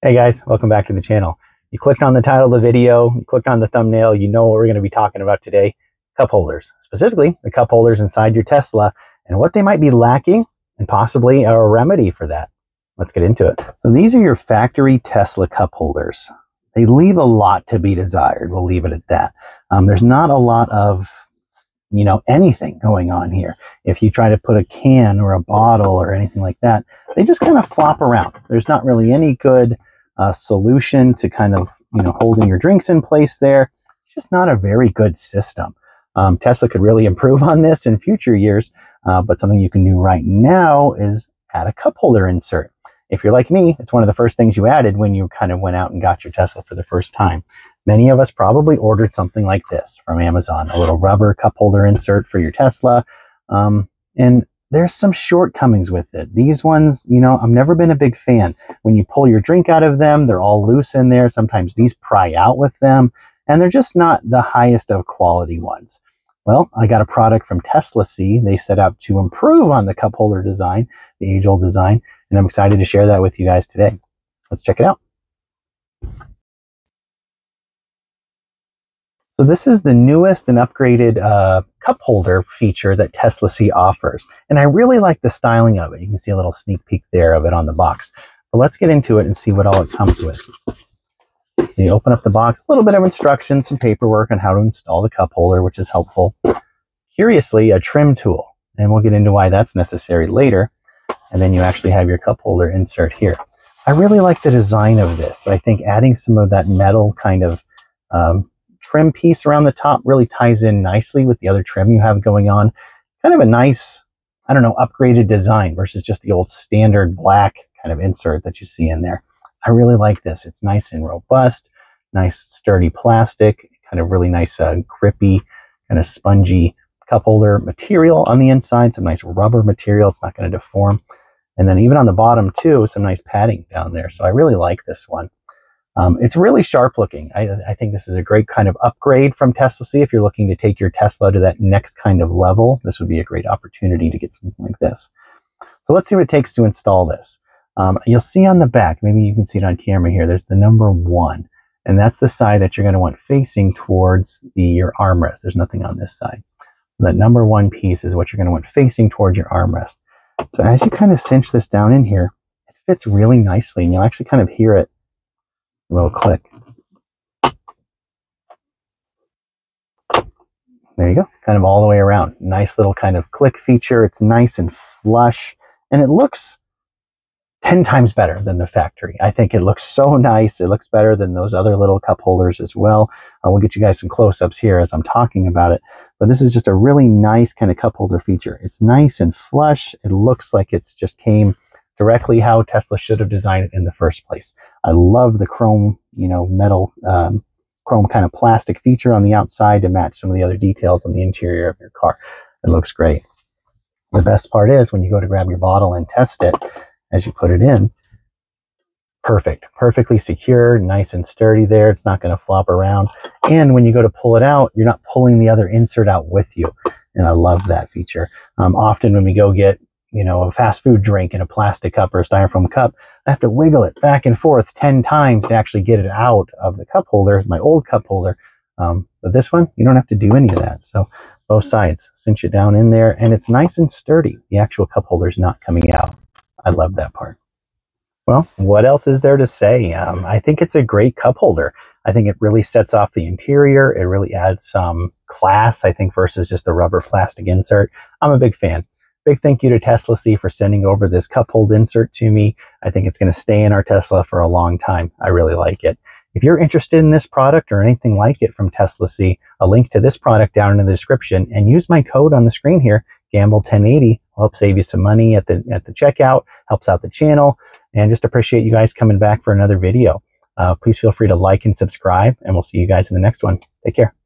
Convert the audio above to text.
Hey guys, welcome back to the channel. You clicked on the title of the video, you clicked on the thumbnail, you know what we're going to be talking about today, cup holders. Specifically, the cup holders inside your Tesla and what they might be lacking and possibly a remedy for that. Let's get into it. So these are your factory Tesla cup holders. They leave a lot to be desired. We'll leave it at that. Um, there's not a lot of you know, anything going on here. If you try to put a can or a bottle or anything like that, they just kind of flop around. There's not really any good uh, solution to kind of, you know, holding your drinks in place there. It's just not a very good system. Um, Tesla could really improve on this in future years, uh, but something you can do right now is add a cup holder insert. If you're like me, it's one of the first things you added when you kind of went out and got your Tesla for the first time. Many of us probably ordered something like this from Amazon, a little rubber cup holder insert for your Tesla. Um, and there's some shortcomings with it. These ones, you know, I've never been a big fan. When you pull your drink out of them, they're all loose in there. Sometimes these pry out with them, and they're just not the highest of quality ones. Well, I got a product from Teslasy. They set out to improve on the cup holder design, the age old design, and I'm excited to share that with you guys today. Let's check it out. So this is the newest and upgraded uh, cup holder feature that Teslasy offers. And I really like the styling of it. You can see a little sneak peek there of it on the box. But let's get into it and see what all it comes with. So you open up the box, a little bit of instructions, some paperwork on how to install the cup holder, which is helpful. Curiously, a trim tool. And we'll get into why that's necessary later. And then you actually have your cup holder insert here. I really like the design of this. I think adding some of that metal kind of um, trim piece around the top really ties in nicely with the other trim you have going on. It's kind of a nice, I don't know, upgraded design versus just the old standard black kind of insert that you see in there. I really like this. It's nice and robust, nice sturdy plastic, kind of really nice uh, grippy, kind of spongy cup holder material on the inside, some nice rubber material. It's not going to deform. And then even on the bottom too, some nice padding down there. So I really like this one. Um, it's really sharp looking. I, I, think this is a great kind of upgrade from Teslasy. If you're looking to take your Tesla to that next kind of level, this would be a great opportunity to get something like this. So let's see what it takes to install this. Um, you'll see on the back, maybe you can see it on camera here, there's the number one. And that's the side that you're going to want facing towards the, your armrest. There's nothing on this side. That number one piece is what you're going to want facing towards your armrest. So as you kind of cinch this down in here, it fits really nicely and you'll actually kind of hear it little click. There you go, kind of all the way around. Nice little kind of click feature. It's nice and flush, and it looks 10 times better than the factory. I think it looks so nice. It looks better than those other little cup holders as well. Uh, we'll get you guys some close-ups here as I'm talking about it. But this is just a really nice kind of cup holder feature. It's nice and flush. It looks like it's just came directly how Tesla should have designed it in the first place. I love the chrome, you know, metal, um, chrome kind of plastic feature on the outside to match some of the other details on the interior of your car. It looks great. The best part is when you go to grab your bottle and test it as you put it in, perfect, perfectly secure, nice and sturdy there. It's not going to flop around. And when you go to pull it out, you're not pulling the other insert out with you. And I love that feature. Um, often when we go get you know, a fast food drink in a plastic cup or a styrofoam cup, I have to wiggle it back and forth 10 times to actually get it out of the cup holder, my old cup holder. Um, but this one, you don't have to do any of that. So both sides, cinch it down in there, and it's nice and sturdy. The actual cup holder is not coming out. I love that part. Well, what else is there to say? Um, I think it's a great cup holder. I think it really sets off the interior. It really adds some class, I think, versus just a rubber plastic insert. I'm a big fan. Big thank you to Teslasy for sending over this cup hold insert to me. I think it's going to stay in our Tesla for a long time. I really like it. If you're interested in this product or anything like it from Teslasy, a link to this product down in the description and use my code on the screen here, Gamble1080, will help save you some money at the, at the checkout, helps out the channel, and just appreciate you guys coming back for another video. Uh, please feel free to like and subscribe, and we'll see you guys in the next one. Take care.